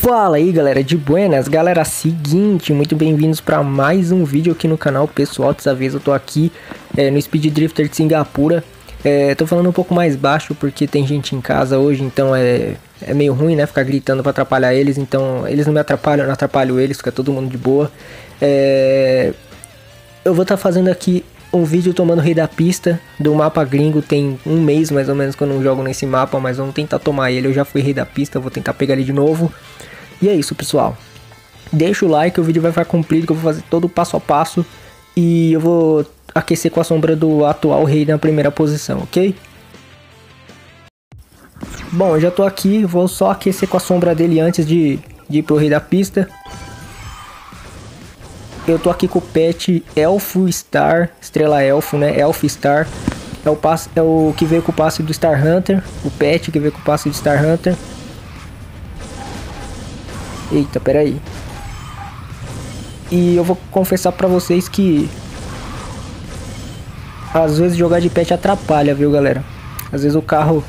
Fala aí galera, de buenas, galera, seguinte, muito bem-vindos para mais um vídeo aqui no canal pessoal, dessa vez eu tô aqui é, no Speed Drifter de Singapura. É, Tô falando um pouco mais baixo porque tem gente em casa hoje, então é, é meio ruim né, ficar gritando para atrapalhar eles, então eles não me atrapalham, eu não atrapalho eles, fica todo mundo de boa. É, Eu vou estar tá fazendo aqui um vídeo tomando rei da pista do mapa gringo. Tem um mês mais ou menos que eu não jogo nesse mapa, mas vamos tentar tomar ele. Eu já fui rei da pista, vou tentar pegar ele de novo. E é isso, pessoal. Deixa o like, o vídeo vai ficar comprido, que eu vou fazer todo o passo a passo. E eu vou aquecer com a sombra do atual rei na primeira posição, ok? Bom, eu já tô aqui, vou só aquecer com a sombra dele antes de, de ir pro rei da pista. Eu tô aqui com o pet Elfo Star, estrela Elfo, né? Elf Star. É o, passe, é o que veio com o passe do Star Hunter. O pet que veio com o passe do Star Hunter. Eita, peraí. E eu vou confessar pra vocês que... Às vezes jogar de pet atrapalha, viu, galera? Às vezes o carro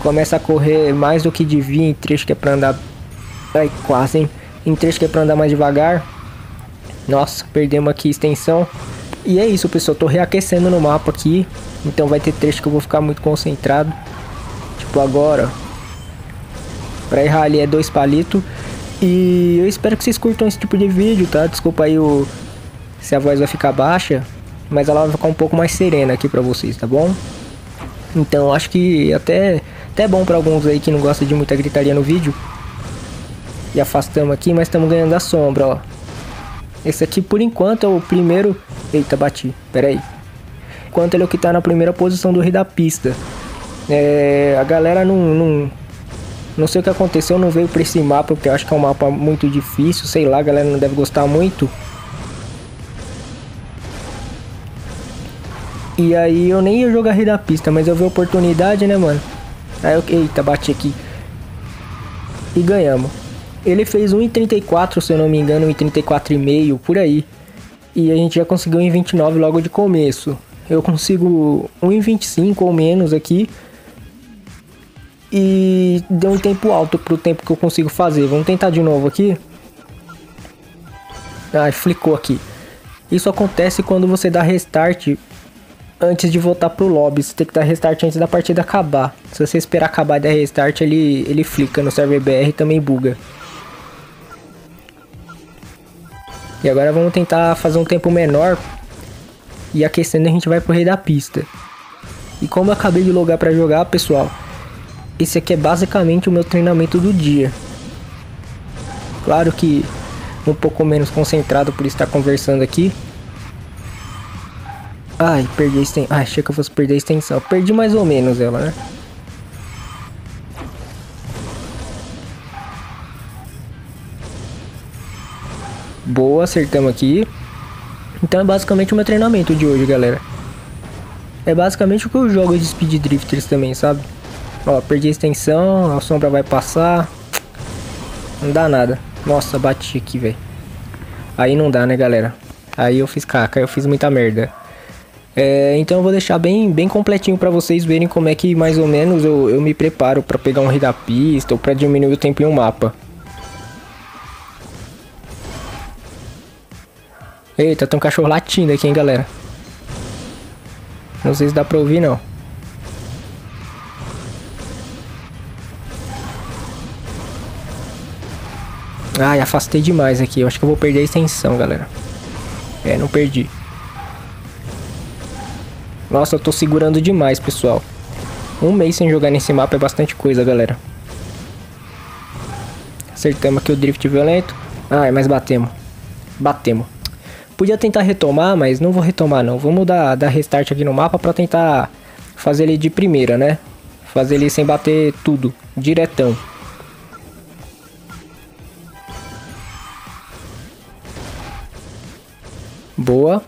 começa a correr mais do que devia em trecho que é pra andar... Ai, quase, hein? Em trecho que é pra andar mais devagar. Nossa, perdemos aqui extensão. E é isso, pessoal. Tô reaquecendo no mapa aqui. Então vai ter trecho que eu vou ficar muito concentrado. Tipo agora. Pra errar ali é dois palitos. E eu espero que vocês curtam esse tipo de vídeo, tá? Desculpa aí o... se a voz vai ficar baixa. Mas ela vai ficar um pouco mais serena aqui pra vocês, tá bom? Então acho que até, até é bom pra alguns aí que não gostam de muita gritaria no vídeo. E afastamos aqui, mas estamos ganhando a sombra, ó. Esse aqui, por enquanto, é o primeiro... Eita, bati. Pera aí. Enquanto ele é o que tá na primeira posição do rei da pista. É, a galera não, não... Não sei o que aconteceu, não veio pra esse mapa, porque eu acho que é um mapa muito difícil. Sei lá, a galera não deve gostar muito. E aí eu nem ia jogar rei da pista, mas eu vi a oportunidade, né, mano? Aí eu... Eita, bati aqui. E ganhamos. Ele fez 1,34, se eu não me engano, 1,34,5 por aí. E a gente já conseguiu 1,29 logo de começo. Eu consigo 1,25 ou menos aqui. E deu um tempo alto pro tempo que eu consigo fazer. Vamos tentar de novo aqui. Ah, flicou aqui. Isso acontece quando você dá restart antes de voltar pro lobby. Você tem que dar restart antes da partida acabar. Se você esperar acabar e dar restart, ele, ele flica no server BR e também buga. E agora vamos tentar fazer um tempo menor. E aquecendo a gente vai pro rei da pista. E como eu acabei de logar para jogar, pessoal, esse aqui é basicamente o meu treinamento do dia. Claro que um pouco menos concentrado por estar conversando aqui. Ai, perdi a extensão. Ai, achei que eu fosse perder a extensão. Perdi mais ou menos ela, né? Boa, acertamos aqui. Então é basicamente o meu treinamento de hoje, galera. É basicamente o que eu jogo de Speed Drifters também, sabe? Ó, perdi a extensão, a sombra vai passar. Não dá nada. Nossa, bati aqui, velho. Aí não dá, né, galera? Aí eu fiz caca, eu fiz muita merda. É, então eu vou deixar bem, bem completinho pra vocês verem como é que mais ou menos eu, eu me preparo pra pegar um rei da pista ou pra diminuir o tempo em um mapa. Eita, tem um cachorro latindo aqui, hein, galera. Não sei se dá pra ouvir, não. Ai, afastei demais aqui. Eu acho que eu vou perder a extensão, galera. É, não perdi. Nossa, eu tô segurando demais, pessoal. Um mês sem jogar nesse mapa é bastante coisa, galera. Acertamos aqui o drift violento. Ai, mas batemos. Batemos. Podia tentar retomar, mas não vou retomar não. Vamos dar, dar restart aqui no mapa pra tentar fazer ele de primeira, né? Fazer ele sem bater tudo, diretão. Boa.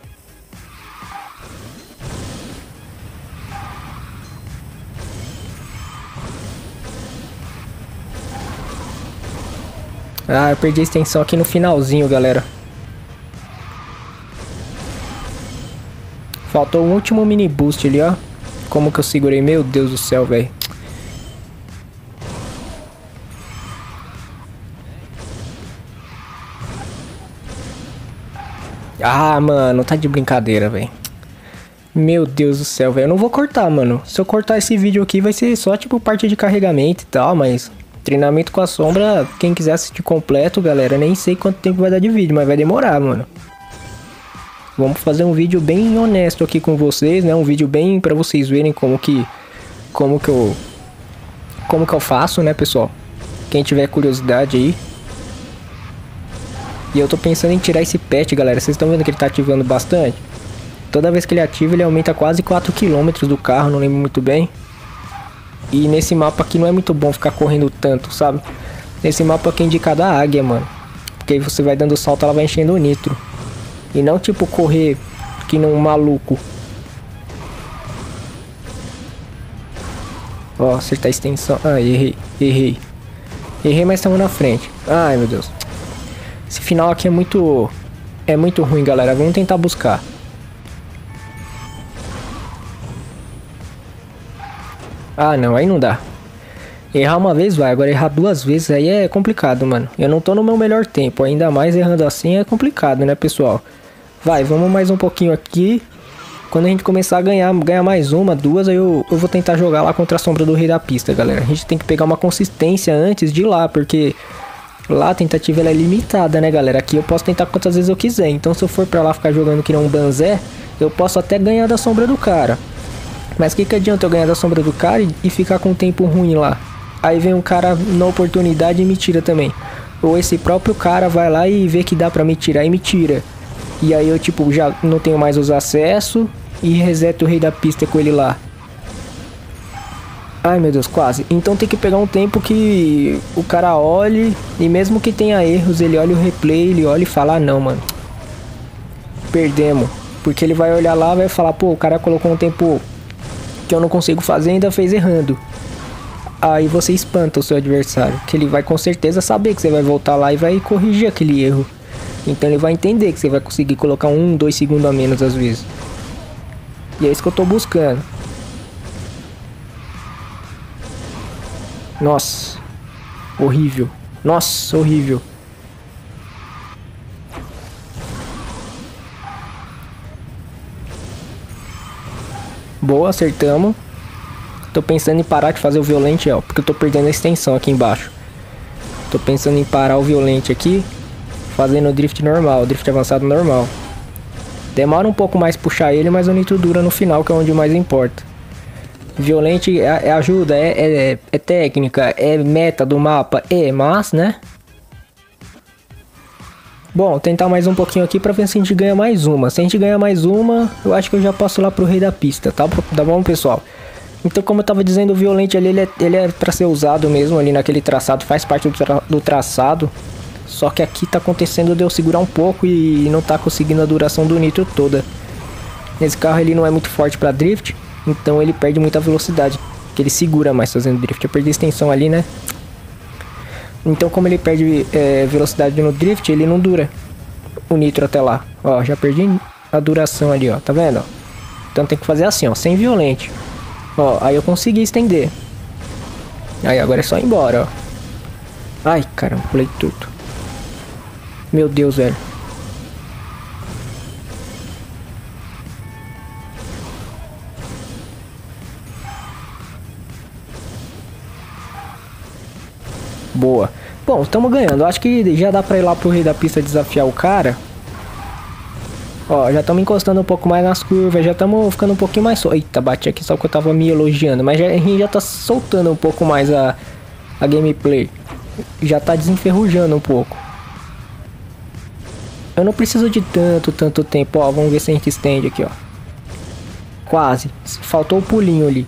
Ah, eu perdi a extensão aqui no finalzinho, galera. Faltou o último mini boost ali, ó. Como que eu segurei? Meu Deus do céu, velho. Ah, mano, tá de brincadeira, velho. Meu Deus do céu, velho. Eu não vou cortar, mano. Se eu cortar esse vídeo aqui, vai ser só, tipo, parte de carregamento e tal, mas... Treinamento com a sombra, quem quiser assistir completo, galera, nem sei quanto tempo vai dar de vídeo, mas vai demorar, mano. Vamos fazer um vídeo bem honesto aqui com vocês, né? Um vídeo bem para vocês verem como que como que eu como que eu faço, né, pessoal? Quem tiver curiosidade aí. E eu tô pensando em tirar esse pet, galera. Vocês estão vendo que ele tá ativando bastante? Toda vez que ele ativa, ele aumenta quase 4 km do carro, não lembro muito bem. E nesse mapa aqui não é muito bom ficar correndo tanto, sabe? Nesse mapa aqui é indicado a águia, mano. Porque aí você vai dando salto, ela vai enchendo o nitro. E não tipo correr que nem um maluco. Ó, acertar a extensão. Ah, errei, errei. Errei, mas estamos na frente. Ai, meu Deus. Esse final aqui é muito... É muito ruim, galera. Vamos tentar buscar. Ah, não. Aí não dá. Errar uma vez vai, agora errar duas vezes aí é complicado, mano. Eu não tô no meu melhor tempo, ainda mais errando assim é complicado, né, pessoal? Vai, vamos mais um pouquinho aqui. Quando a gente começar a ganhar, ganhar mais uma, duas, aí eu, eu vou tentar jogar lá contra a sombra do rei da pista, galera. A gente tem que pegar uma consistência antes de lá, porque lá a tentativa é limitada, né, galera? Aqui eu posso tentar quantas vezes eu quiser. Então se eu for pra lá ficar jogando que não um banzé, eu posso até ganhar da sombra do cara. Mas que que adianta eu ganhar da sombra do cara e, e ficar com um tempo ruim lá? Aí vem um cara na oportunidade e me tira também. Ou esse próprio cara vai lá e vê que dá pra me tirar e me tira. E aí eu, tipo, já não tenho mais os acessos e reseto o rei da pista com ele lá. Ai meu Deus, quase. Então tem que pegar um tempo que o cara olhe e mesmo que tenha erros, ele olha o replay, ele olha e fala, ah, não, mano. Perdemos. Porque ele vai olhar lá vai falar, pô, o cara colocou um tempo que eu não consigo fazer ainda fez errando. Aí você espanta o seu adversário, que ele vai com certeza saber que você vai voltar lá e vai corrigir aquele erro. Então ele vai entender que você vai conseguir colocar um, dois segundos a menos às vezes. E é isso que eu tô buscando. Nossa. Horrível. Nossa, horrível. Boa, acertamos. Tô pensando em parar de fazer o violente, ó, porque eu tô perdendo a extensão aqui embaixo. Tô pensando em parar o violente aqui fazendo drift normal, drift avançado normal. Demora um pouco mais puxar ele, mas o nitro dura no final, que é onde mais importa. Violente é, é ajuda, é, é, é, técnica, é meta do mapa, é, mas, né? Bom, tentar mais um pouquinho aqui pra ver se a gente ganha mais uma. Se a gente ganhar mais uma, eu acho que eu já passo lá pro rei da pista, tá, tá bom, pessoal? Então, como eu tava dizendo, o violente ali, ele é, ele é pra ser usado mesmo ali naquele traçado, faz parte do, tra do traçado. Só que aqui tá acontecendo de eu segurar um pouco e não tá conseguindo a duração do nitro toda. Esse carro ele não é muito forte para drift, então ele perde muita velocidade, que ele segura mais fazendo drift. Eu perdi extensão ali, né? Então como ele perde é, velocidade no drift, ele não dura o nitro até lá. Ó, já perdi a duração ali, ó, tá vendo? Então tem que fazer assim, ó, sem violente. Ó, aí eu consegui estender. Aí agora é só ir embora, ó. Ai, caramba, pulei tudo. Meu Deus, velho. Boa. Bom, estamos ganhando. Acho que já dá pra ir lá pro rei da pista desafiar o cara. Ó, já estamos encostando um pouco mais nas curvas, já estamos ficando um pouquinho mais... Sol... Eita, bati aqui só que eu tava me elogiando. Mas já, a gente já tá soltando um pouco mais a, a gameplay. Já tá desenferrujando um pouco. Eu não preciso de tanto, tanto tempo. Ó, vamos ver se a gente estende aqui, ó. Quase. Faltou o pulinho ali.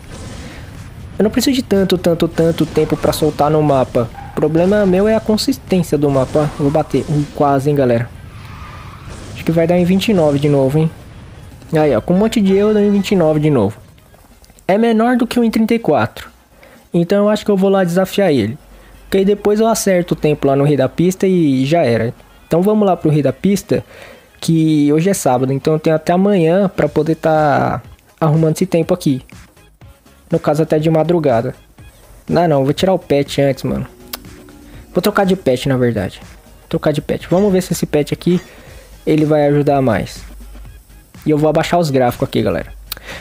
Eu não preciso de tanto, tanto, tanto tempo pra soltar no mapa. O problema meu é a consistência do mapa. vou bater. Uh, quase, hein, galera. Acho que vai dar em 29 de novo, hein. Aí, ó. Com um monte de erro, dá em 29 de novo. É menor do que o em 34. Então eu acho que eu vou lá desafiar ele. Porque aí depois eu acerto o tempo lá no rei da pista e já era. Então vamos lá pro Rei da Pista, que hoje é sábado, então eu tenho até amanhã para poder estar tá arrumando esse tempo aqui. No caso até de madrugada. Não, não, vou tirar o pet antes, mano. Vou trocar de pet, na verdade. Trocar de pet. Vamos ver se esse pet aqui ele vai ajudar mais. E eu vou abaixar os gráficos aqui, galera.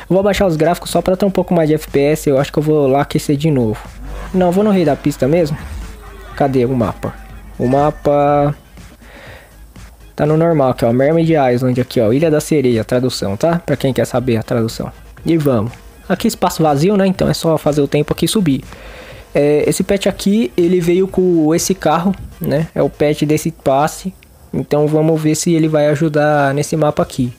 Eu vou abaixar os gráficos só para ter um pouco mais de FPS. Eu acho que eu vou lá aquecer de novo. Não, vou no rei da pista mesmo. Cadê o mapa? O mapa... Tá no normal aqui, ó. Mermaid Island aqui, ó. Ilha da Sereia, tradução, tá? Pra quem quer saber a tradução. E vamos. Aqui espaço vazio, né? Então é só fazer o tempo aqui subir. É, esse pet aqui, ele veio com esse carro, né? É o pet desse passe. Então vamos ver se ele vai ajudar nesse mapa aqui.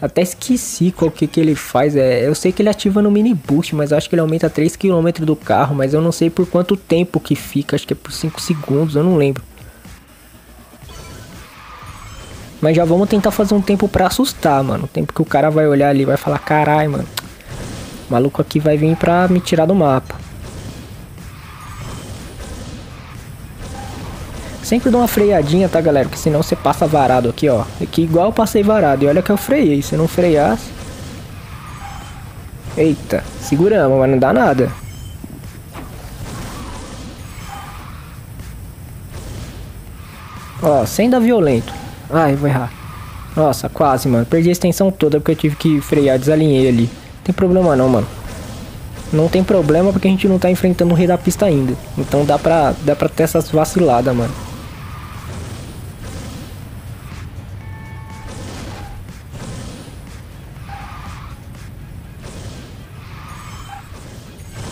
Até esqueci qual que, que ele faz. É, eu sei que ele ativa no mini boost, mas acho que ele aumenta 3 km do carro. Mas eu não sei por quanto tempo que fica. Acho que é por 5 segundos, eu não lembro. Mas já vamos tentar fazer um tempo pra assustar, mano. tempo que o cara vai olhar ali vai falar, carai, mano. O maluco aqui vai vir pra me tirar do mapa. Sempre dá uma freadinha, tá, galera? Porque senão você passa varado aqui, ó. Aqui igual eu passei varado. E olha que eu freiei. Se não freasse... Eita, seguramos, mas não dá nada. Ó, sem dar violento. Ai, vou errar. Nossa, quase, mano. Perdi a extensão toda porque eu tive que frear, desalinhei ali. Não tem problema não, mano. Não tem problema porque a gente não tá enfrentando o rei da pista ainda. Então dá pra, dá pra ter essas vaciladas, mano.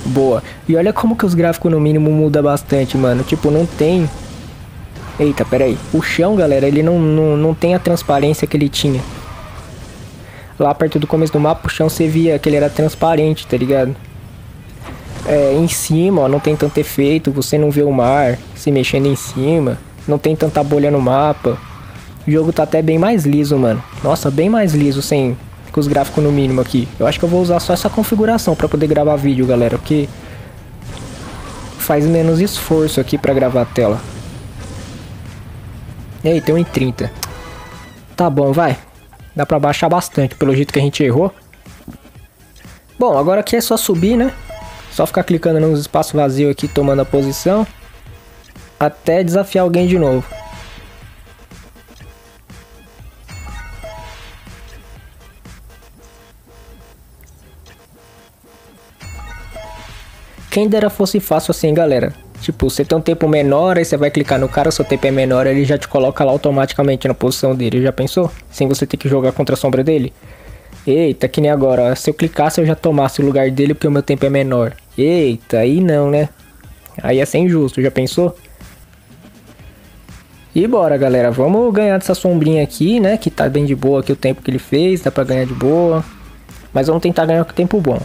Boa. E olha como que os gráficos no mínimo muda bastante, mano. Tipo, não tem... Eita, peraí. O chão, galera, ele não, não, não tem a transparência que ele tinha. Lá perto do começo do mapa, o chão você via que ele era transparente, tá ligado? É, em cima, ó, não tem tanto efeito. Você não vê o mar se mexendo em cima. Não tem tanta bolha no mapa. O jogo tá até bem mais liso, mano. Nossa, bem mais liso sem com os gráficos no mínimo aqui. Eu acho que eu vou usar só essa configuração para poder gravar vídeo, galera, porque faz menos esforço aqui para gravar a tela. E aí, tem um em 30. Tá bom, vai. Dá pra baixar bastante, pelo jeito que a gente errou. Bom, agora aqui é só subir, né? Só ficar clicando nos espaços vazios aqui, tomando a posição. Até desafiar alguém de novo. Quem dera fosse fácil assim, galera. Tipo, você tem um tempo menor, aí você vai clicar no cara, seu tempo é menor, ele já te coloca lá automaticamente na posição dele. Já pensou? Sem você ter que jogar contra a sombra dele? Eita, que nem agora. Se eu clicasse, eu já tomasse o lugar dele porque o meu tempo é menor. Eita, aí não, né? Aí ia ser injusto, já pensou? E bora, galera. Vamos ganhar dessa sombrinha aqui, né? Que tá bem de boa aqui o tempo que ele fez. Dá pra ganhar de boa. Mas vamos tentar ganhar com tempo bom.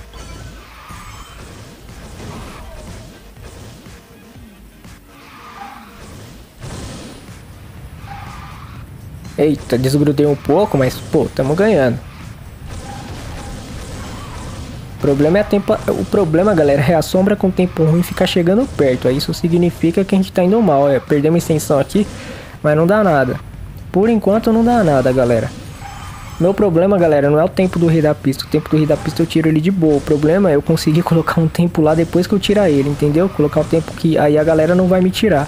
Eita, desgrudei um pouco, mas pô, tamo ganhando. O problema é a tempo, o problema, galera, é a sombra com tempo ruim ficar chegando perto. Aí isso significa que a gente tá indo mal. É, perdemos extensão aqui, mas não dá nada. Por enquanto não dá nada, galera. Meu problema, galera, não é o tempo do rei da pista. O tempo do rei da pista eu tiro ele de boa. O problema é eu conseguir colocar um tempo lá depois que eu tirar ele, entendeu? Colocar o tempo que aí a galera não vai me tirar.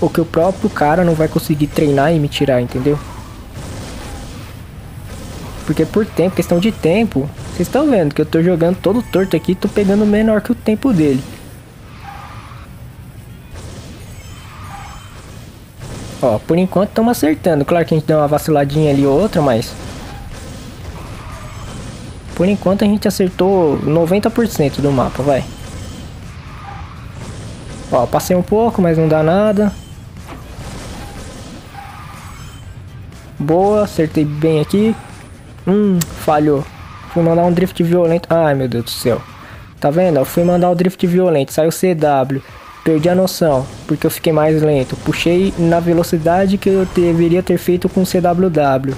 Ou que o próprio cara não vai conseguir treinar e me tirar, entendeu? Porque por tempo, questão de tempo, vocês estão vendo que eu tô jogando todo torto aqui, tô pegando menor que o tempo dele. Ó, por enquanto estamos acertando. Claro que a gente deu uma vaciladinha ali ou outra, mas... Por enquanto a gente acertou 90% do mapa, vai. Ó, passei um pouco, mas não dá nada. Boa, acertei bem aqui. Hum, falhou. Fui mandar um drift violento. Ai, meu Deus do céu. Tá vendo? Eu fui mandar o drift violento. Saiu CW. Perdi a noção. Porque eu fiquei mais lento. Puxei na velocidade que eu deveria ter feito com CWW.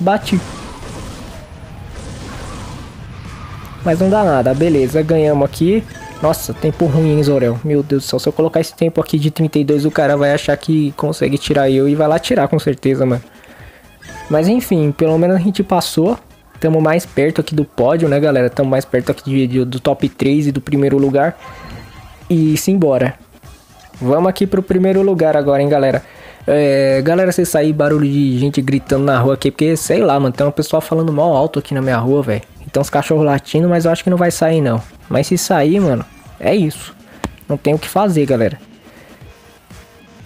Bati. Mas não dá nada. Beleza, ganhamos aqui. Nossa, tempo ruim, hein, Zorel? Meu Deus do céu. Se eu colocar esse tempo aqui de 32, o cara vai achar que consegue tirar eu. E vai lá tirar, com certeza, mano. Mas enfim, pelo menos a gente passou. Estamos mais perto aqui do pódio, né, galera? Estamos mais perto aqui de, de, do top 3 e do primeiro lugar. E simbora. Vamos aqui pro primeiro lugar agora, hein, galera? É, galera, se sair barulho de gente gritando na rua aqui, porque sei lá, mano, tem uma pessoa falando mal alto aqui na minha rua, velho. Então os cachorros latindo, mas eu acho que não vai sair não. Mas se sair, mano, é isso. Não tem o que fazer, galera.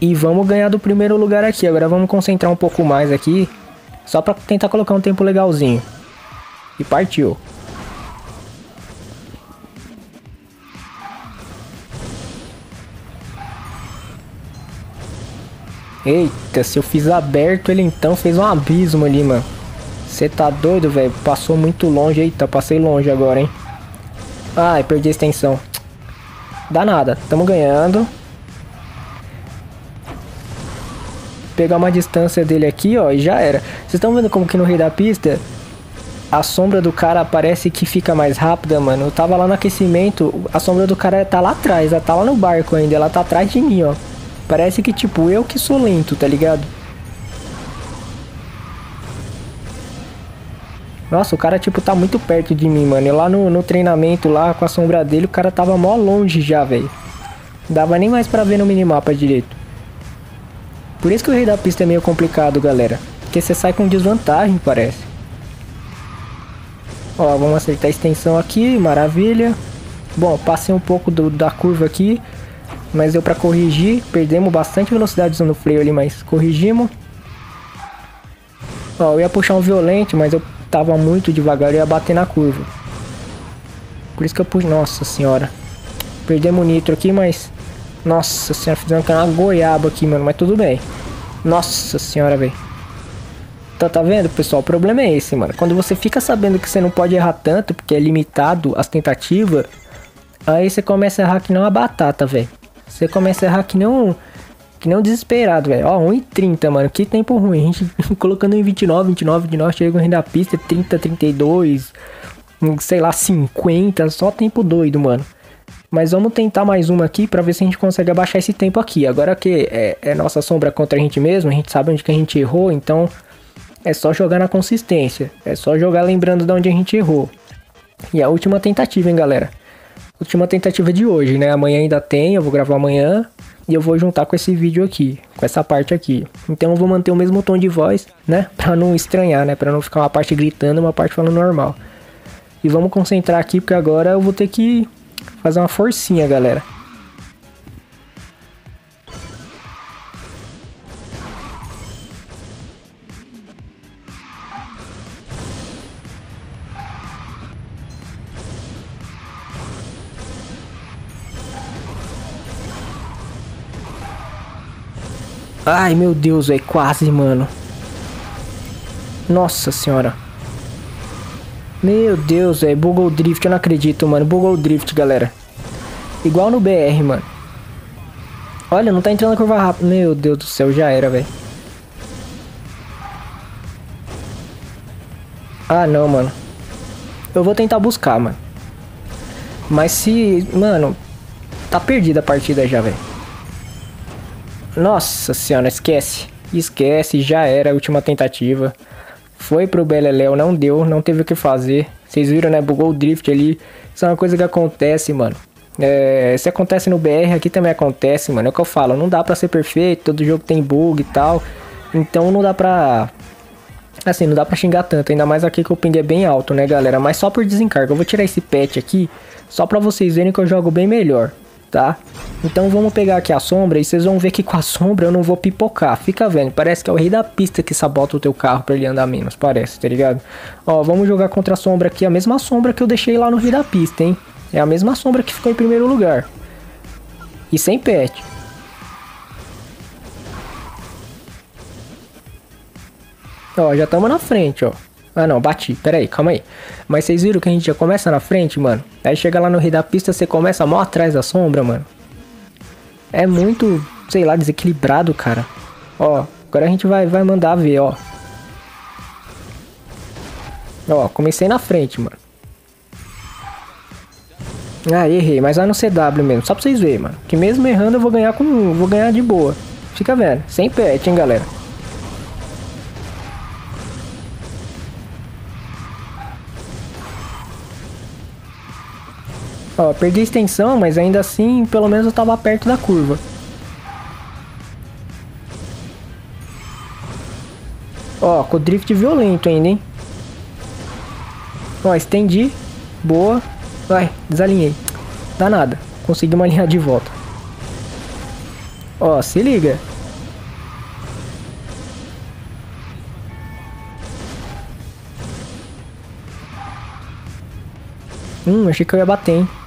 E vamos ganhar do primeiro lugar aqui. Agora vamos concentrar um pouco mais aqui. Só pra tentar colocar um tempo legalzinho. E partiu. Eita, se eu fiz aberto, ele então fez um abismo ali, mano. Você tá doido, velho? Passou muito longe. Eita, passei longe agora, hein? Ai, perdi a extensão. Dá nada, tamo ganhando. Pegar uma distância dele aqui, ó, e já era. Vocês estão vendo como que no rei da pista a sombra do cara parece que fica mais rápida, mano. Eu tava lá no aquecimento, a sombra do cara tá lá atrás, ela tá lá no barco ainda, ela tá atrás de mim, ó. Parece que, tipo, eu que sou lento, tá ligado? Nossa, o cara, tipo, tá muito perto de mim, mano. E lá no, no treinamento, lá com a sombra dele, o cara tava mó longe já, velho. Dava nem mais pra ver no minimapa direito. Por isso que o rei da pista é meio complicado, galera. Porque você sai com desvantagem, parece. Ó, vamos acertar a extensão aqui, maravilha. Bom, passei um pouco do, da curva aqui. Mas deu pra corrigir. Perdemos bastante velocidade usando o freio ali, mas corrigimos. Ó, eu ia puxar um violente, mas eu tava muito devagar e ia bater na curva. Por isso que eu pus... Nossa senhora. Perdemos o nitro aqui, mas... Nossa senhora, fizemos uma goiaba aqui, mano. Mas tudo bem. Nossa senhora, velho. Tá, tá vendo, pessoal? O problema é esse, mano. Quando você fica sabendo que você não pode errar tanto, porque é limitado as tentativas, aí você começa a errar que não a batata, velho. Você começa a errar que não. Que não desesperado, velho. Ó, 1,30, mano. Que tempo ruim. A gente colocando em 29, 29, 29. Chega da pista, 30, 32. Sei lá, 50. Só tempo doido, mano. Mas vamos tentar mais uma aqui pra ver se a gente consegue abaixar esse tempo aqui. Agora que é, é nossa sombra contra a gente mesmo, a gente sabe onde que a gente errou, então é só jogar na consistência. É só jogar lembrando de onde a gente errou. E a última tentativa, hein, galera última tentativa de hoje, né? Amanhã ainda tem, eu vou gravar amanhã e eu vou juntar com esse vídeo aqui, com essa parte aqui. Então eu vou manter o mesmo tom de voz, né? Pra não estranhar, né? Pra não ficar uma parte gritando e uma parte falando normal. E vamos concentrar aqui porque agora eu vou ter que fazer uma forcinha, galera. Ai, meu Deus, é quase, mano. Nossa senhora. Meu Deus, é bugou o drift, eu não acredito, mano. Bugou o drift, galera. Igual no BR, mano. Olha, não tá entrando na curva rápida. Meu Deus do céu, já era, velho. Ah, não, mano. Eu vou tentar buscar, mano. Mas se... Mano, tá perdida a partida já, velho. Nossa senhora, esquece. Esquece, já era a última tentativa. Foi pro Beleléu, não deu, não teve o que fazer. Vocês viram, né? Bugou o drift ali. Isso é uma coisa que acontece, mano. É, se acontece no BR, aqui também acontece, mano. É o que eu falo, não dá pra ser perfeito, todo jogo tem bug e tal. Então não dá pra. Assim, não dá pra xingar tanto. Ainda mais aqui que o ping é bem alto, né, galera? Mas só por desencargo. Eu vou tirar esse pet aqui, só pra vocês verem que eu jogo bem melhor tá? Então vamos pegar aqui a sombra e vocês vão ver que com a sombra eu não vou pipocar. Fica vendo, parece que é o rei da pista que sabota o teu carro para ele andar menos, parece, tá ligado? Ó, vamos jogar contra a sombra aqui, a mesma sombra que eu deixei lá no rei da pista, hein? É a mesma sombra que ficou em primeiro lugar. E sem pet. Ó, já estamos na frente, ó. Ah não, bati, pera aí, calma aí. Mas vocês viram que a gente já começa na frente, mano? Aí chega lá no rei da pista, você começa mó atrás da sombra, mano. É muito, sei lá, desequilibrado, cara. Ó, agora a gente vai, vai mandar ver, ó. Ó, comecei na frente, mano. Ah, errei, mas vai no CW mesmo, só pra vocês verem, mano. Que mesmo errando eu vou ganhar com. Vou ganhar de boa. Fica vendo, sem pet, hein, galera. Ó, perdi a extensão, mas ainda assim, pelo menos eu tava perto da curva. Ó, com drift violento ainda, hein? Ó, estendi. Boa. Vai, desalinhei. Dá nada. Consegui uma linha de volta. Ó, se liga. Hum, achei que eu ia bater, hein?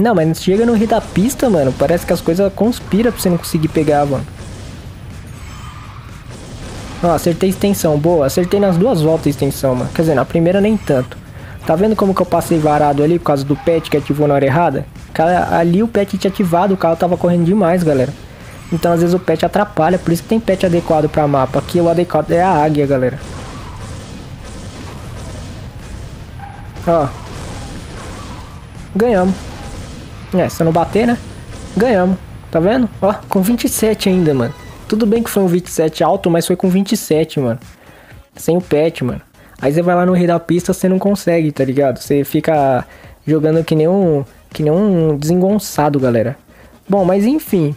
Não, mas chega no rio da pista, mano. Parece que as coisas conspiram pra você não conseguir pegar, mano. Ó, acertei extensão. Boa, acertei nas duas voltas a extensão, mano. Quer dizer, na primeira nem tanto. Tá vendo como que eu passei varado ali por causa do pet que ativou na hora errada? Cara, ali o pet tinha ativado, o carro tava correndo demais, galera. Então às vezes o pet atrapalha, por isso que tem pet adequado pra mapa. Aqui o adequado é a águia, galera. Ó. Ganhamos. É, se eu não bater, né? Ganhamos. Tá vendo? Ó, com 27 ainda, mano. Tudo bem que foi um 27 alto, mas foi com 27, mano. Sem o pet, mano. Aí você vai lá no rei da pista, você não consegue, tá ligado? Você fica jogando que nem um, que nem um desengonçado, galera. Bom, mas enfim.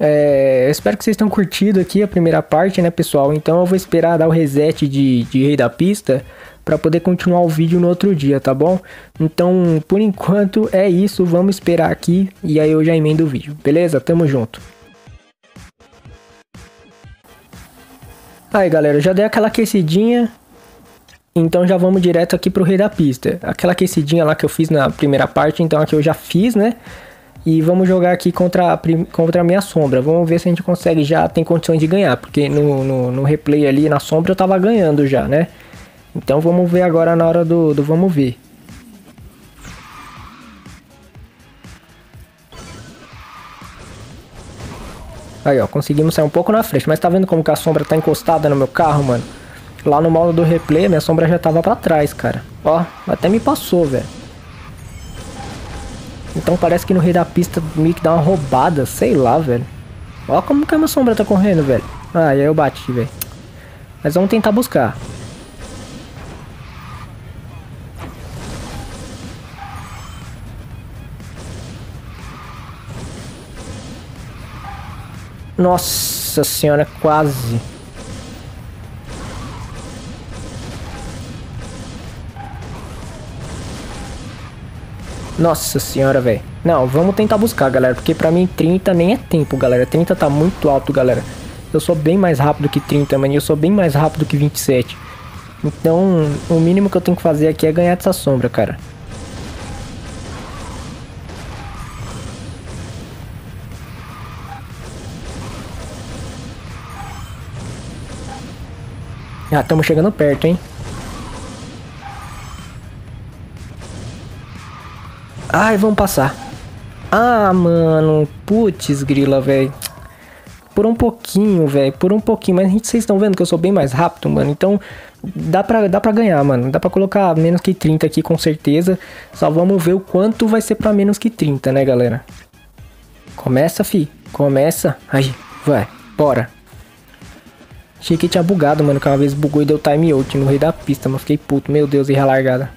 É, eu espero que vocês tenham curtido aqui a primeira parte, né, pessoal? Então eu vou esperar dar o reset de, de rei da pista para poder continuar o vídeo no outro dia, tá bom? Então, por enquanto é isso, vamos esperar aqui e aí eu já emendo o vídeo, beleza? Tamo junto. Aí, galera, já dei aquela aquecidinha, então já vamos direto aqui pro rei da pista. Aquela aquecidinha lá que eu fiz na primeira parte, então aqui eu já fiz, né? E vamos jogar aqui contra a, contra a minha sombra. Vamos ver se a gente consegue já, tem condições de ganhar. Porque no, no, no replay ali na sombra eu tava ganhando já, né? Então vamos ver agora na hora do, do vamos ver. Aí, ó, conseguimos sair um pouco na frente. Mas tá vendo como que a sombra tá encostada no meu carro, mano? Lá no modo do replay, minha sombra já tava pra trás, cara. Ó, até me passou, velho. Então parece que no rei da pista meio que dá uma roubada, sei lá, velho. Ó como que a minha sombra tá correndo, velho. Ah, e aí eu bati, velho. Mas vamos tentar buscar. Nossa senhora, quase. Nossa senhora, velho. Não, vamos tentar buscar, galera. Porque pra mim 30 nem é tempo, galera. 30 tá muito alto, galera. Eu sou bem mais rápido que 30, mano. Eu sou bem mais rápido que 27. Então, o mínimo que eu tenho que fazer aqui é ganhar essa sombra, cara. Já estamos chegando perto, hein? Ai, vamos passar. Ah, mano. Putz, grila, velho. Por um pouquinho, velho. Por um pouquinho. Mas vocês estão vendo que eu sou bem mais rápido, mano. Então, dá pra, dá pra ganhar, mano. Dá pra colocar menos que 30 aqui, com certeza. Só vamos ver o quanto vai ser pra menos que 30, né, galera? Começa, fi. Começa. Aí, vai. Bora. Achei que tinha bugado, mano, que uma vez bugou e deu time out no rei da pista, mas fiquei puto. Meu Deus, e largada.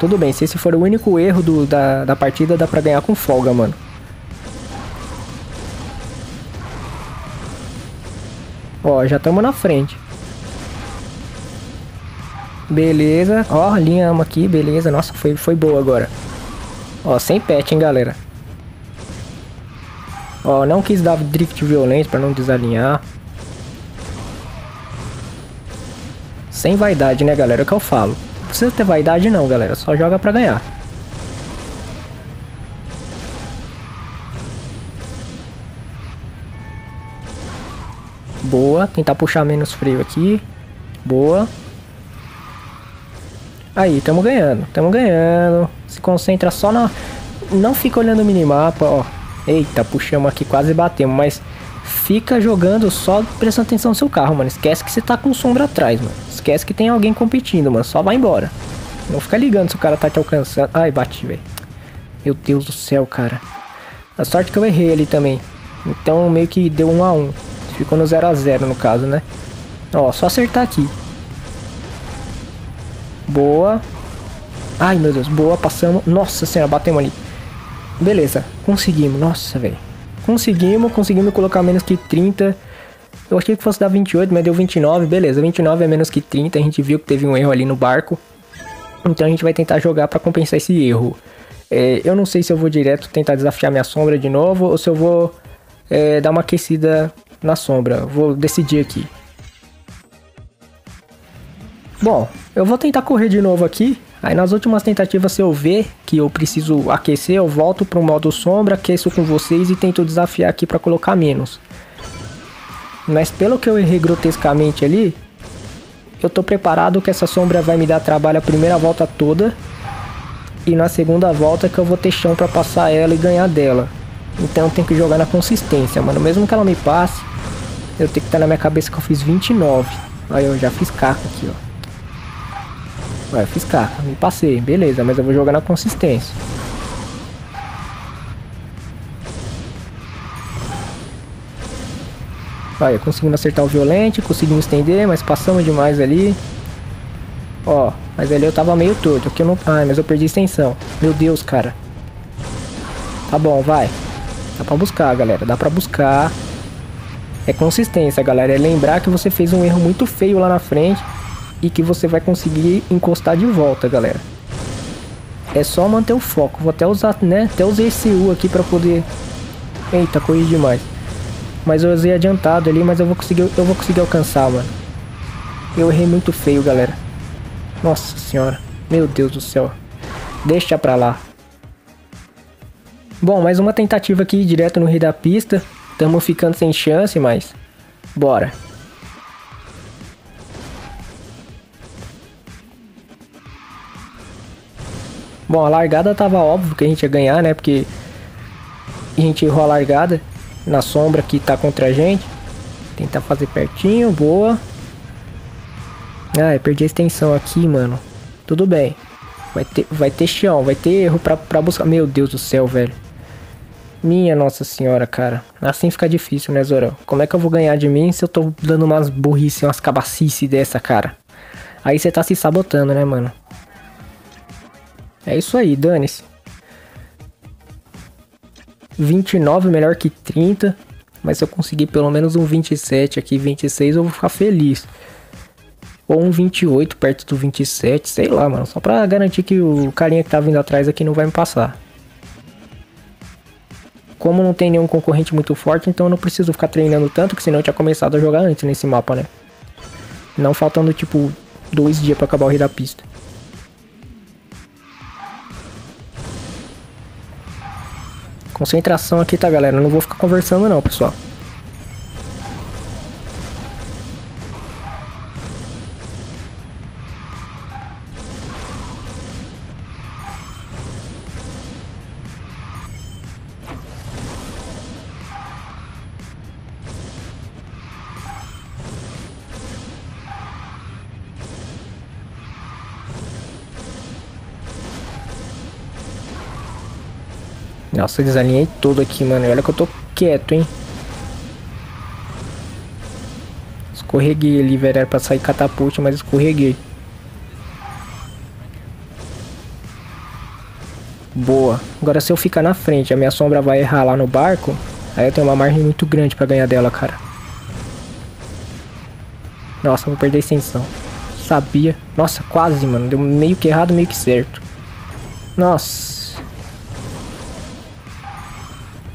Tudo bem, se esse for o único erro do, da, da partida, dá pra ganhar com folga, mano. Ó, já estamos na frente. Beleza. Ó, alinhamos aqui, beleza. Nossa, foi, foi boa agora. Ó, sem pet, hein, galera. Ó, não quis dar drift violento para não desalinhar. Sem vaidade, né, galera? É o que eu falo. Não precisa ter vaidade não, galera. Só joga pra ganhar. Boa. Tentar puxar menos freio aqui. Boa. Aí, tamo ganhando. Tamo ganhando. Se concentra só na... Não fica olhando o minimapa, ó. Eita, puxamos aqui, quase batemos, mas fica jogando só prestando atenção no seu carro, mano. Esquece que você tá com sombra atrás, mano. Esquece que tem alguém competindo, mano. Só vai embora. Não fica ligando se o cara tá te alcançando. Ai, bati, velho. Meu Deus do céu, cara. A sorte que eu errei ali também. Então meio que deu um a um. Ficou no 0 a 0 no caso, né? Ó, só acertar aqui. Boa. Ai, meu Deus. Boa, passamos. Nossa senhora, batemos ali. Beleza, conseguimos. Nossa, velho. Conseguimos, conseguimos colocar menos que 30. Eu achei que fosse dar 28, mas deu 29. Beleza, 29 é menos que 30. A gente viu que teve um erro ali no barco. Então a gente vai tentar jogar para compensar esse erro. É, eu não sei se eu vou direto tentar desafiar minha sombra de novo ou se eu vou é, dar uma aquecida na sombra. Vou decidir aqui. Bom, eu vou tentar correr de novo aqui. Aí nas últimas tentativas, se eu ver que eu preciso aquecer, eu volto para o modo sombra, aqueço com vocês e tento desafiar aqui para colocar menos. Mas pelo que eu errei grotescamente ali, eu tô preparado que essa sombra vai me dar trabalho a primeira volta toda. E na segunda volta que eu vou ter chão para passar ela e ganhar dela. Então eu tenho que jogar na consistência, mano. Mesmo que ela me passe, eu tenho que estar na minha cabeça que eu fiz 29. Aí eu já fiz caca aqui, ó. Eu fiz caca, me passei, beleza, mas eu vou jogar na consistência. Olha, conseguimos acertar o violente, conseguimos estender, mas passamos demais ali. Ó, mas ali eu tava meio torto, aqui eu não... Ai, mas eu perdi extensão. Meu Deus, cara. Tá bom, vai. Dá pra buscar, galera, dá pra buscar. É consistência, galera, é lembrar que você fez um erro muito feio lá na frente e que você vai conseguir encostar de volta, galera. É só manter o foco. Vou até usar, né? Até usei esse U aqui para poder... Eita, corri demais. Mas eu usei adiantado ali, mas eu vou conseguir, eu vou conseguir alcançar, mano. Eu errei muito feio, galera. Nossa senhora. Meu Deus do céu. Deixa pra lá. Bom, mais uma tentativa aqui direto no rei da pista. Tamo ficando sem chance, mas... Bora. Bom, a largada tava óbvio que a gente ia ganhar, né? Porque a gente errou a largada na sombra que tá contra a gente. Tentar fazer pertinho, boa. Ah, eu perdi a extensão aqui, mano. Tudo bem. Vai ter, vai ter chão, vai ter erro pra, pra buscar. Meu Deus do céu, velho. Minha nossa senhora, cara. Assim fica difícil, né, Zorão? Como é que eu vou ganhar de mim se eu tô dando umas burrice, umas cabacice dessa, cara? Aí você tá se sabotando, né, mano? É isso aí, dane-se. 29 melhor que 30. Mas se eu conseguir pelo menos um 27 aqui, 26, eu vou ficar feliz. Ou um 28 perto do 27, sei lá, mano. Só pra garantir que o carinha que tá vindo atrás aqui não vai me passar. Como não tem nenhum concorrente muito forte, então eu não preciso ficar treinando tanto, que senão eu tinha começado a jogar antes nesse mapa, né? Não faltando, tipo, dois dias pra acabar o rei da pista. Concentração aqui, tá, galera? Eu não vou ficar conversando não, pessoal. Nossa, eu desalinhei tudo aqui, mano. E olha que eu tô quieto, hein. Escorreguei ali, velho. Era pra sair catapulta, mas escorreguei. Boa. Agora se eu ficar na frente, a minha sombra vai errar lá no barco. Aí eu tenho uma margem muito grande pra ganhar dela, cara. Nossa, vou perder a extensão. Sabia. Nossa, quase, mano. Deu meio que errado, meio que certo. Nossa.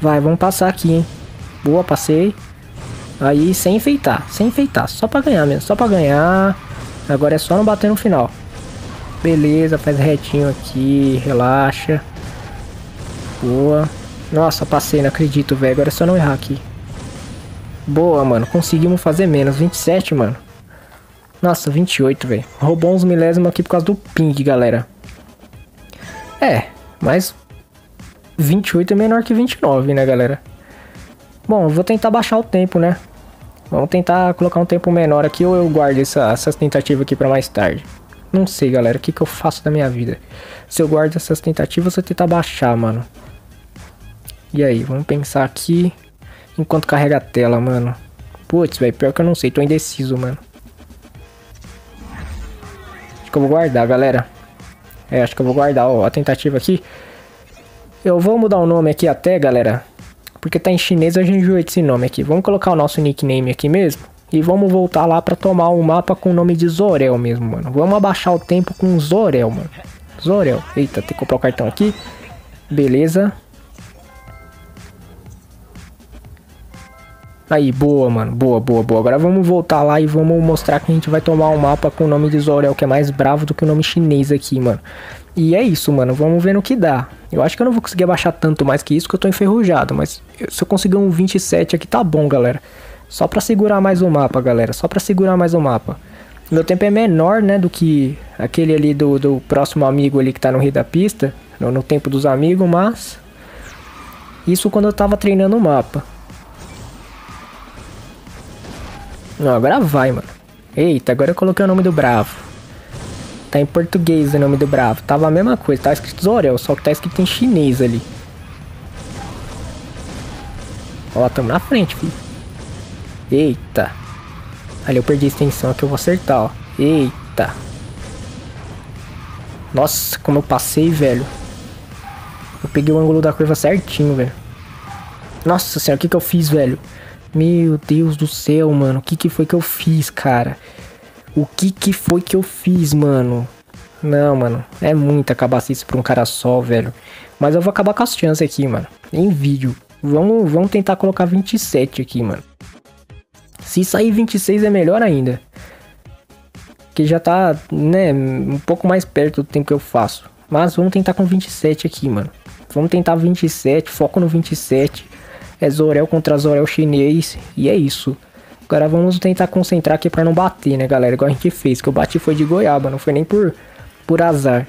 Vai, vamos passar aqui, hein? Boa, passei. Aí, sem enfeitar, sem enfeitar. Só pra ganhar mesmo, só pra ganhar. Agora é só não bater no final. Beleza, faz retinho aqui, relaxa. Boa. Nossa, passei, não acredito, velho. Agora é só não errar aqui. Boa, mano. Conseguimos fazer menos. 27, mano. Nossa, 28, velho. Roubou uns milésimos aqui por causa do ping, galera. É, mas 28 é menor que 29, né, galera? Bom, vou tentar baixar o tempo, né? Vamos tentar colocar um tempo menor aqui ou eu guardo essa, essas tentativas aqui para mais tarde. Não sei, galera, o que, que eu faço da minha vida. Se eu guardo essas tentativas, eu tentar baixar, mano. E aí, vamos pensar aqui enquanto carrega a tela, mano. Putz, velho, pior que eu não sei, tô indeciso, mano. Acho que eu vou guardar, galera. É, acho que eu vou guardar, ó, a tentativa aqui. Eu vou mudar o nome aqui até, galera, Porque tá em chinês, a gente enjoei esse nome aqui. Vamos colocar o nosso nickname aqui mesmo. E vamos voltar lá pra tomar um mapa com o nome de Zorel mesmo, mano. Vamos abaixar o tempo com Zorel, mano. Zorel. Eita, tem que comprar o cartão aqui. Beleza. Aí, boa, mano. Boa, boa, boa. Agora vamos voltar lá e vamos mostrar que a gente vai tomar um mapa com o nome de Zorel, que é mais bravo do que o nome chinês aqui, mano. E é isso, mano. Vamos ver no que dá. Eu acho que eu não vou conseguir abaixar tanto mais que isso, que eu tô enferrujado. Mas se eu conseguir um 27 aqui, tá bom, galera. Só pra segurar mais o mapa, galera. Só pra segurar mais o mapa. Meu tempo é menor, né, do que aquele ali do, do próximo amigo ali que tá no rio da pista. No, no tempo dos amigos, mas... Isso quando eu tava treinando o mapa. Não, agora vai, mano. Eita, agora eu coloquei o nome do Bravo. Tá em português o nome do Bravo. Tava a mesma coisa, tá escrito Zorel, só que tá escrito em chinês ali. Ó, tamo na frente, filho. Eita. Ali eu perdi a extensão aqui, eu vou acertar, ó. Eita. Nossa, como eu passei, velho. Eu peguei o ângulo da curva certinho, velho. Nossa senhora, o que que eu fiz, velho? Meu Deus do céu, mano. O que que foi que eu fiz, cara? O que que foi que eu fiz, mano? Não, mano. É muita cabacice pra um cara só, velho. Mas eu vou acabar com as chances aqui, mano. Em vídeo. Vamos, vamos tentar colocar 27 aqui, mano. Se sair 26 é melhor ainda. Que já tá, né, um pouco mais perto do tempo que eu faço. Mas vamos tentar com 27 aqui, mano. Vamos tentar 27, foco no 27. É Zorel contra Zorel chinês. E é isso. Agora vamos tentar concentrar aqui pra não bater, né, galera? Igual a gente fez. Que eu bati foi de goiaba, não foi nem por, por azar.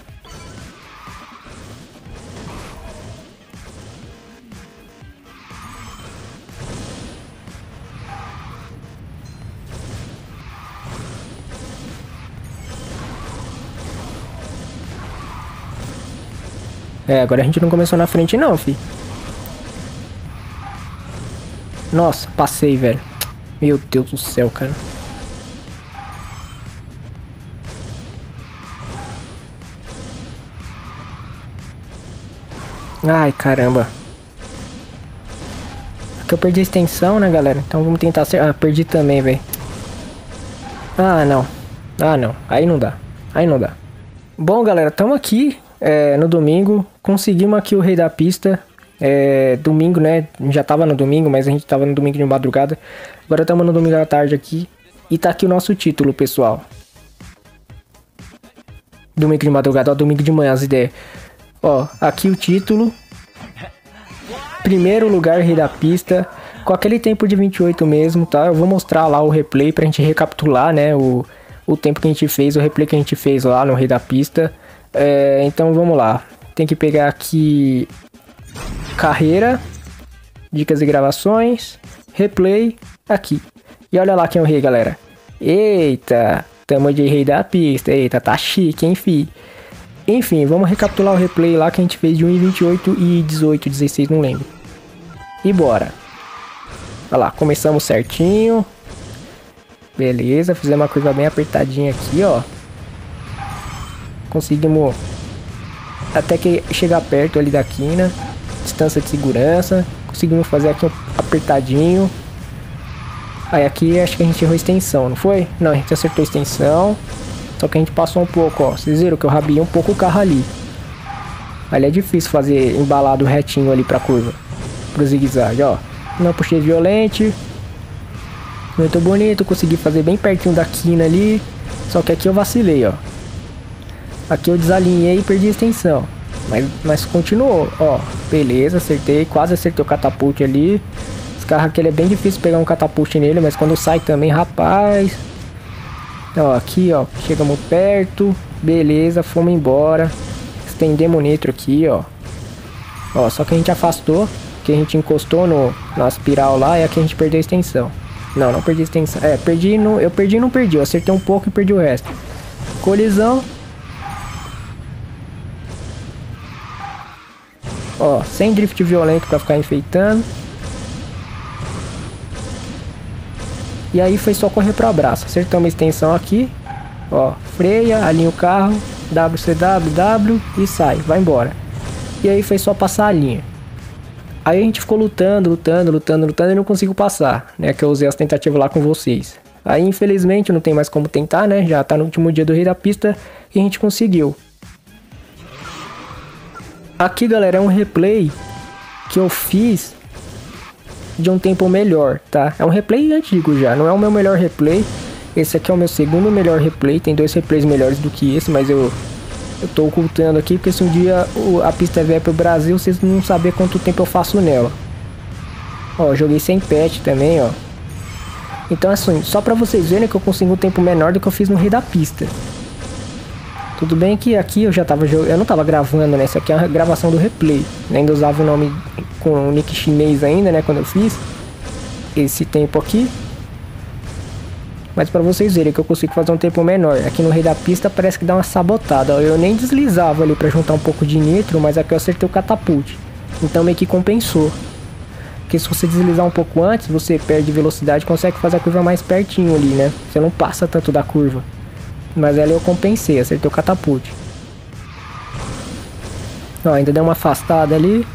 É, agora a gente não começou na frente não, fi. Nossa, passei, velho. Meu Deus do céu, cara. Ai, caramba. Aqui eu perdi a extensão, né, galera? Então vamos tentar ser... Ah, perdi também, velho. Ah, não. Ah, não. Aí não dá. Aí não dá. Bom, galera, estamos aqui é, no domingo. Conseguimos aqui o rei da pista. É, domingo, né? Já tava no domingo, mas a gente tava no domingo de madrugada. Agora estamos no domingo à tarde aqui. E tá aqui o nosso título, pessoal. Domingo de madrugada, ó, domingo de manhã, as ideias. Ó, aqui o título. Primeiro lugar, rei da pista. Com aquele tempo de 28 mesmo, tá? Eu vou mostrar lá o replay pra gente recapitular, né? O, o tempo que a gente fez, o replay que a gente fez lá no rei da pista. É, então vamos lá. Tem que pegar aqui carreira, dicas e gravações, replay, aqui. E olha lá quem é o rei, galera. Eita, tamo de rei da pista. Eita, tá chique, enfim. Enfim, vamos recapitular o replay lá que a gente fez de 1,28 e 18, 16, não lembro. E bora. Olha lá, começamos certinho. Beleza, fizemos uma curva bem apertadinha aqui, ó conseguimos até que chegar perto ali da quina, distância de segurança, conseguimos fazer aqui apertadinho. Aí aqui acho que a gente errou a extensão, não foi? Não, a gente acertou a extensão, só que a gente passou um pouco, ó. Vocês viram que eu rabei um pouco o carro ali. Ali é difícil fazer embalado retinho ali pra curva, pro zigue-zague, ó. Não puxei violente, muito bonito, consegui fazer bem pertinho da quina ali, só que aqui eu vacilei, ó. Aqui eu desalinhei e perdi a extensão. Mas, mas continuou, ó. Beleza, acertei. Quase acertei o catapult ali. Esse carro aqui é bem difícil pegar um catapult nele, mas quando sai também, rapaz. Ó, aqui, ó. Chegamos perto. Beleza, fomos embora. Estendemos o nitro aqui, ó. Ó, só que a gente afastou. Que a gente encostou no, na espiral lá e aqui a gente perdeu a extensão. Não, não perdi a extensão. É, perdi no, eu perdi e não perdi. Eu acertei um pouco e perdi o resto. Colisão. Ó, sem drift violento para ficar enfeitando. E aí foi só correr para abraço. Acertamos a extensão aqui. Ó, freia, alinha o carro, WCW, W e sai, vai embora. E aí foi só passar a linha. Aí a gente ficou lutando, lutando, lutando, lutando e não consigo passar, né? Que eu usei as tentativas lá com vocês. Aí infelizmente não tem mais como tentar, né? Já tá no último dia do rei da pista e a gente conseguiu. Aqui, galera, é um replay que eu fiz de um tempo melhor, tá? É um replay antigo já, não é o meu melhor replay. Esse aqui é o meu segundo melhor replay, tem dois replays melhores do que esse, mas eu eu tô ocultando aqui porque se um dia a pista vier pro Brasil, vocês não saber quanto tempo eu faço nela. Ó, joguei sem patch também, ó. Então assim, só pra vocês verem que eu consigo um tempo menor do que eu fiz no Rei da Pista. Tudo bem que aqui eu já tava eu não tava gravando, né? Isso aqui é uma gravação do replay. Eu ainda usava o nome com o nick chinês ainda, né? Quando eu fiz esse tempo aqui. Mas para vocês verem que eu consigo fazer um tempo menor. Aqui no rei da pista parece que dá uma sabotada. Eu nem deslizava ali para juntar um pouco de nitro, mas aqui eu acertei o catapult. Então meio que compensou. Porque se você deslizar um pouco antes, você perde velocidade e consegue fazer a curva mais pertinho ali, né? Você não passa tanto da curva. Mas ali eu compensei, acertei o catapult. Ó, ainda deu uma afastada ali.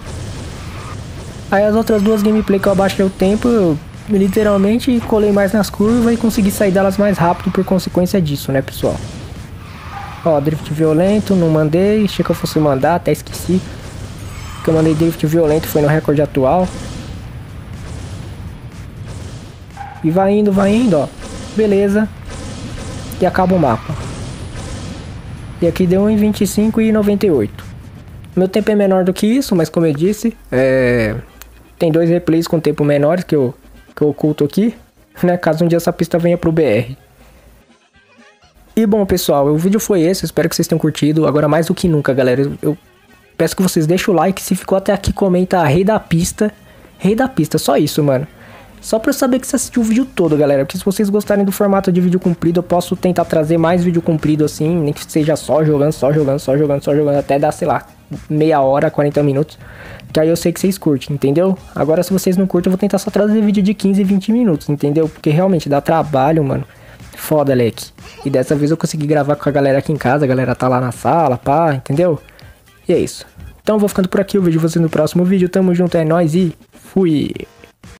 Aí as outras duas gameplay que eu abaixei o tempo, eu literalmente colei mais nas curvas e consegui sair delas mais rápido por consequência disso, né, pessoal? Ó, drift violento, não mandei, achei que eu fosse mandar, até esqueci. Que eu mandei drift violento foi no recorde atual. E vai indo, vai indo, ó. Beleza. E acaba o mapa. E aqui deu em 25 e 98. Meu tempo é menor do que isso, mas como eu disse, é... tem dois replays com tempo menores que eu que eu oculto aqui, né? Caso um dia essa pista venha pro BR. E bom, pessoal, o vídeo foi esse, espero que vocês tenham curtido. Agora, mais do que nunca, galera, eu peço que vocês deixem o like. Se ficou até aqui, comenta rei da pista. Rei da pista, só isso, mano. Só pra eu saber que você assistiu o vídeo todo, galera. Porque se vocês gostarem do formato de vídeo comprido, eu posso tentar trazer mais vídeo comprido assim. Nem que seja só jogando, só jogando, só jogando, só jogando. Até dar, sei lá, meia hora, 40 minutos. Que aí eu sei que vocês curtem, entendeu? Agora se vocês não curtem, eu vou tentar só trazer vídeo de 15 e 20 minutos, entendeu? Porque realmente dá trabalho, mano. Foda, leque. E dessa vez eu consegui gravar com a galera aqui em casa, a galera tá lá na sala, pá, entendeu? E é isso. Então vou ficando por aqui, eu vejo vocês no próximo vídeo. Tamo junto, é nóis e fui!